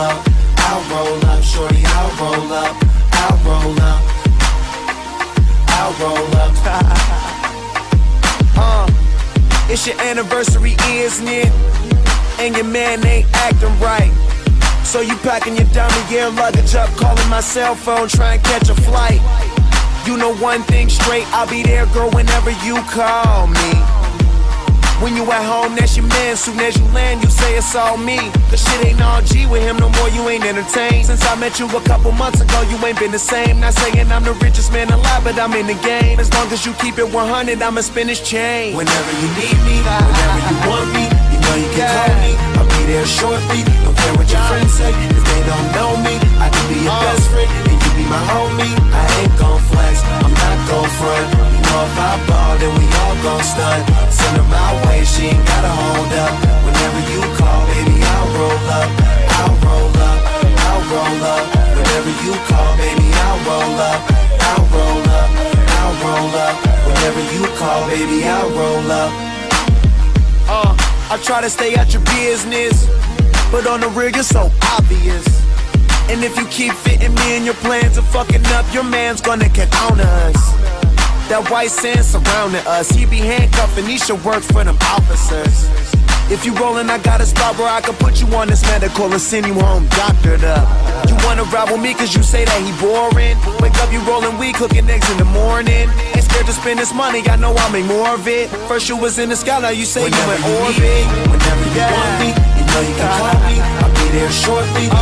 I'll roll up, shorty, I'll roll up, I'll roll up, I'll roll up. uh, it's your anniversary, isn't it? And your man ain't acting right. So you packing your dummy gear luggage up, calling my cell phone, trying to catch a flight. You know one thing straight, I'll be there, girl, whenever you call me. When you at home, that's your man. Soon as you land, you say it's all me. The shit ain't all G with him no more, you ain't entertained. Since I met you a couple months ago, you ain't been the same. Not saying I'm the richest man alive, but I'm in the game. As long as you keep it 100, I'ma spin this chain. Whenever you need me, whenever you want me, then we all gon' stunt. Send her my way, she ain't gotta hold up. Whenever you call, baby, I'll roll up. I'll roll up, I'll roll up. Whenever you call, baby, I'll roll up. I'll roll up, I'll roll up. Whenever you call, baby, I'll roll up. Uh, I try to stay out your business, but on the real, you're so obvious. And if you keep fitting me in your plans of fucking up, your man's gonna get on us. That white sand surrounding us. He be handcuffing, he should work for them officers. If you rollin', I got a spot where I can put you on this medical and send you home doctored up. You wanna ride with me cause you say that he boring. Wake up, you rollin' weed, cooking eggs in the morning. Ain't scared to spend this money, I know I'll make more of it. First you was in the sky, now you say whenever you in orbit. Whenever you yeah. want me, you know you can call me. I'll be there shortly.